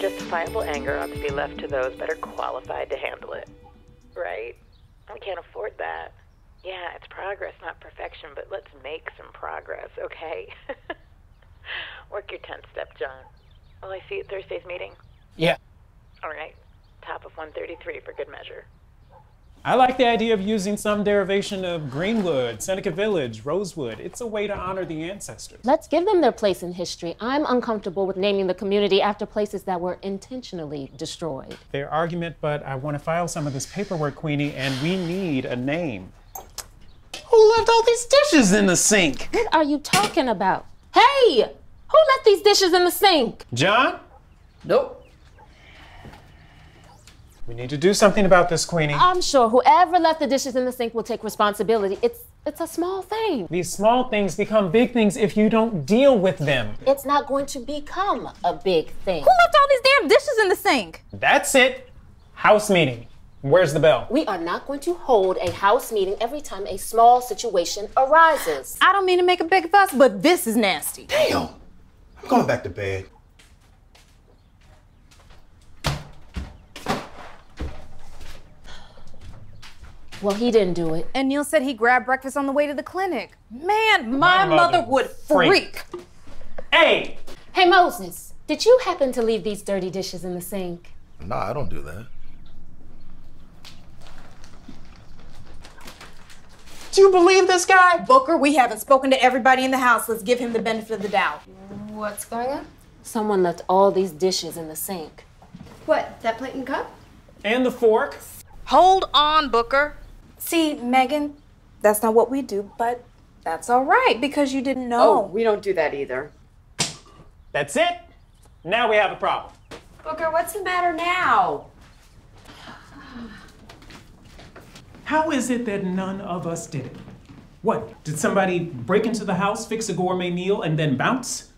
Justifiable anger ought to be left to those better qualified to handle it. Right? We can't afford that. Yeah, it's progress, not perfection, but let's make some progress, okay? Work your 10th step, John. Will I see you at Thursday's meeting? Yeah. All right. Top of 133 for good measure. I like the idea of using some derivation of Greenwood, Seneca Village, Rosewood. It's a way to honor the ancestors. Let's give them their place in history. I'm uncomfortable with naming the community after places that were intentionally destroyed. Their argument, but I want to file some of this paperwork, Queenie, and we need a name. Who left all these dishes in the sink? What are you talking about? Hey! Who left these dishes in the sink? John? Nope. We need to do something about this, Queenie. I'm sure whoever left the dishes in the sink will take responsibility. It's it's a small thing. These small things become big things if you don't deal with them. It's not going to become a big thing. Who left all these damn dishes in the sink? That's it. House meeting. Where's the bell? We are not going to hold a house meeting every time a small situation arises. I don't mean to make a big fuss, but this is nasty. Damn. I'm going back to bed. Well, he didn't do it. And Neil said he grabbed breakfast on the way to the clinic. Man, my, My mother, mother would freak. freak. Hey! Hey, Moses, did you happen to leave these dirty dishes in the sink? Nah, I don't do that. Do you believe this guy? Booker, we haven't spoken to everybody in the house. Let's give him the benefit of the doubt. What's going on? Someone left all these dishes in the sink. What, that plate and cup? And the fork? Hold on, Booker. See, Megan, that's not what we do, but that's all right because you didn't know. Oh, we don't do that either. That's it? Now we have a problem. Booker, what's the matter now? How is it that none of us did it? What? Did somebody break into the house, fix a gourmet meal, and then bounce?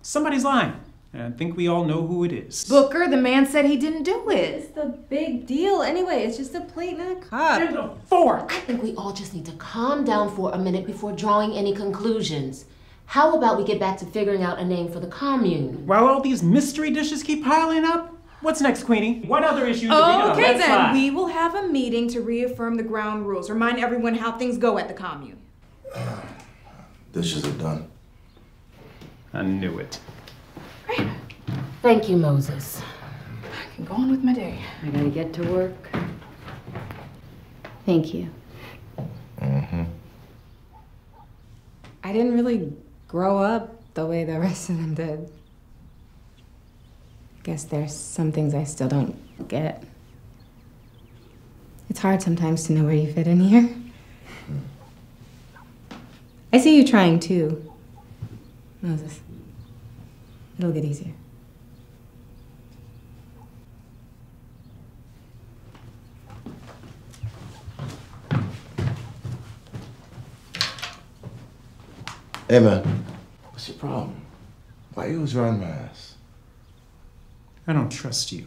Somebody's lying. And I think we all know who it is. Booker, the man said he didn't do it. It's the big deal anyway. It's just a plate and a cup. And a fork! I think we all just need to calm down for a minute before drawing any conclusions. How about we get back to figuring out a name for the commune? While all these mystery dishes keep piling up, what's next, Queenie? What other issues are we gonna Okay, let then slide? we will have a meeting to reaffirm the ground rules. Remind everyone how things go at the commune. Dishes are done. I knew it. Thank you, Moses. I can go on with my day. I gotta get to work. Thank you. Mm-hmm. I didn't really grow up the way the rest of them did. I Guess there's some things I still don't get. It's hard sometimes to know where you fit in here. I see you trying too, Moses. It'll get easier. Hey, man. What's your problem? Why you always running my ass? I don't trust you.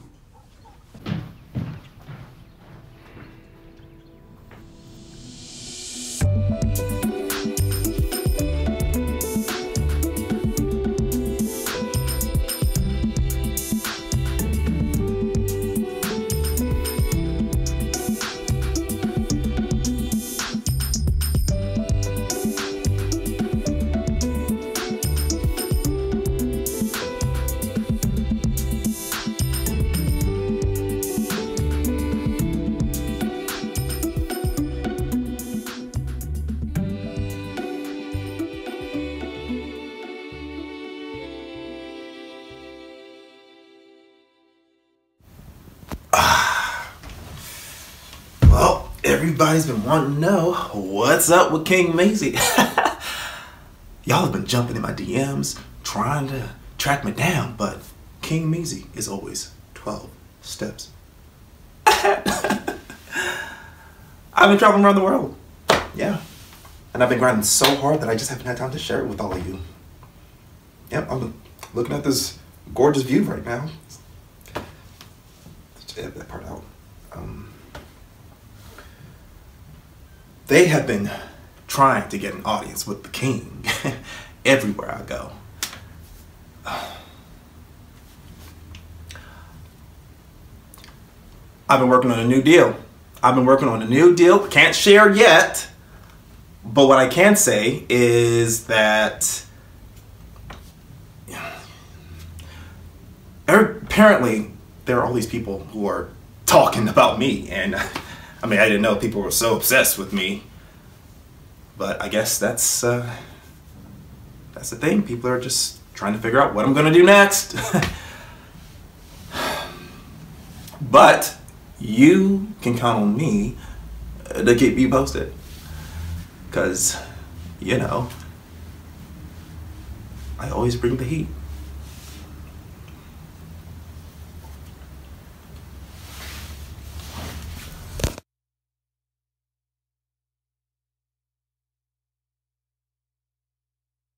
Everybody's been wanting to know what's up with King Maisie. Y'all have been jumping in my DMs trying to track me down, but King Maisie is always 12 steps. I've been traveling around the world. Yeah. And I've been grinding so hard that I just haven't had time to share it with all of you. Yep, I'm looking at this gorgeous view right now. Let's edit that part out. Um, they have been trying to get an audience with the king everywhere I go. I've been working on a new deal. I've been working on a new deal. Can't share yet. But what I can say is that er, apparently there are all these people who are talking about me and I mean I didn't know people were so obsessed with me but I guess that's uh, that's the thing. People are just trying to figure out what I'm gonna do next. But you can count on me to keep you posted. Because you know I always bring the heat